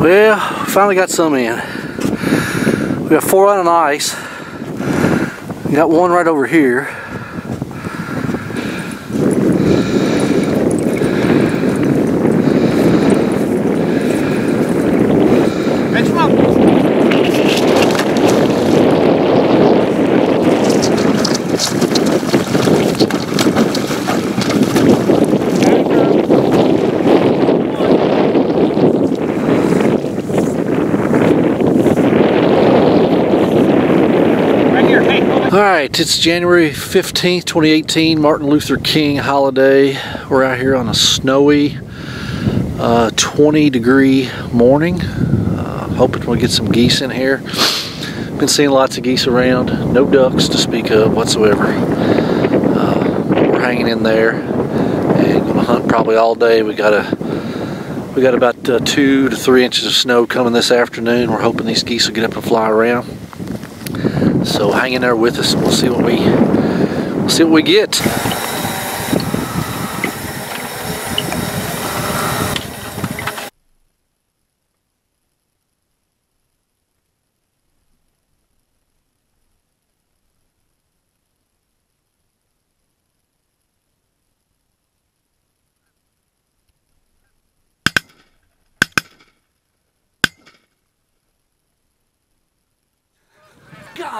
Well, finally got some in. We got four on ice. We got one right over here. All right, it's January 15th, 2018, Martin Luther King holiday. We're out here on a snowy uh, 20 degree morning. Uh, hoping we'll get some geese in here. Been seeing lots of geese around, no ducks to speak of whatsoever. Uh, we're hanging in there and gonna hunt probably all day. We got a we got about uh, two to three inches of snow coming this afternoon. We're hoping these geese will get up and fly around. So hang in there with us we'll see what we we'll see what we get.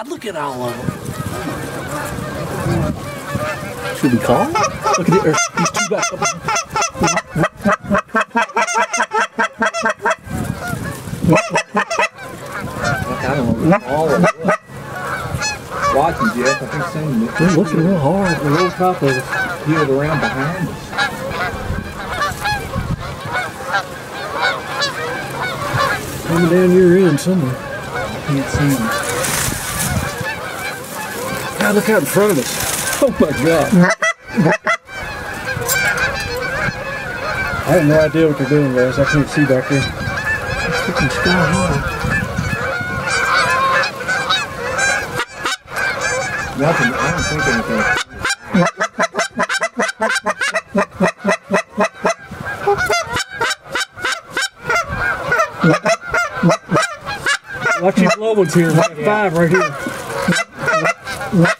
God, look at all of them. Should we call? Look at it. These two back up. I don't know. All of it. Watching Jeff, I think some of They're looking real hard. the little top of us peeled around behind us. Coming down your end somewhere. I can't see them. God, look out in front of us. Oh my God. I have no idea what they're doing, guys. I can't see back there. Freaking sky high. Nothing. I don't think anything. Watch these low ones here. Five right here.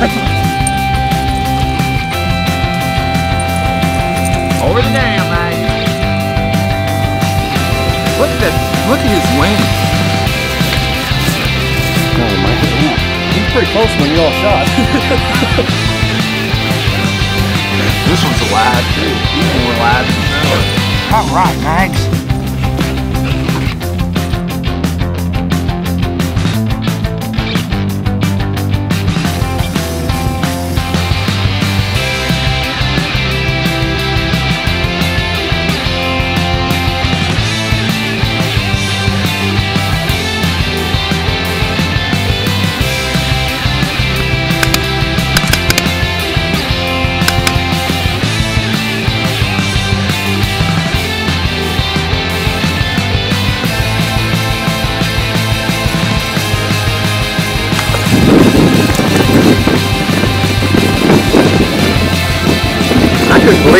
over the dam, man. Look at that. Look at his wing. He's pretty close when you all shot. This one's alive too. Even more alive than the other. All right, Mags.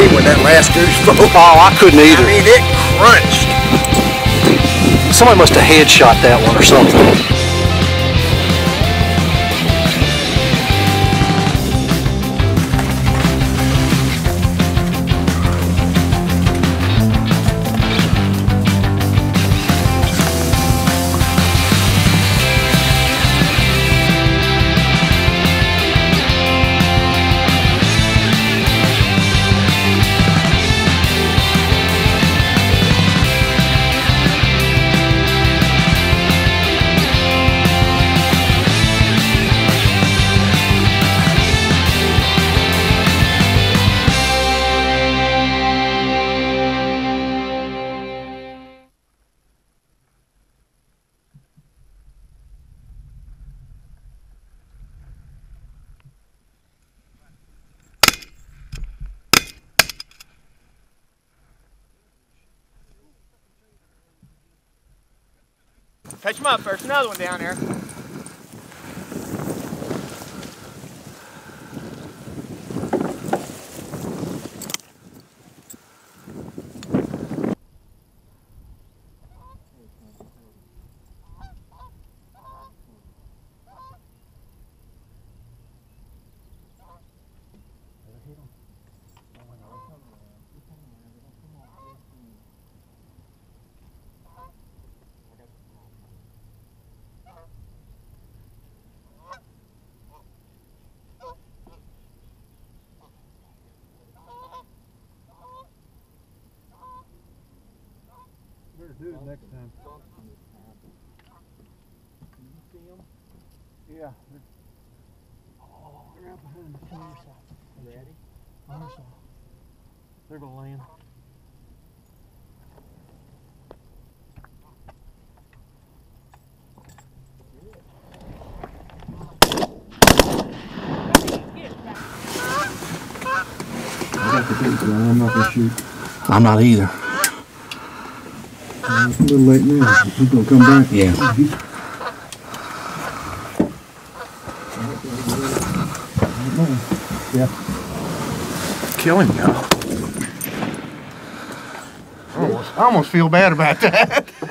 I when that last goose broke. Oh, I couldn't either. I mean, it crunched. Somebody must have headshot that one or something. Catch him up. There's another one down there. Better do it next time. Yeah. Oh, they're out behind the fire side. Ready? Fire side. They're gonna land. I got the big one. I'm not gonna shoot. I'm not either. It's a little late now. He's gonna come back. Yeah. Yeah. Killing almost, I almost feel bad about that.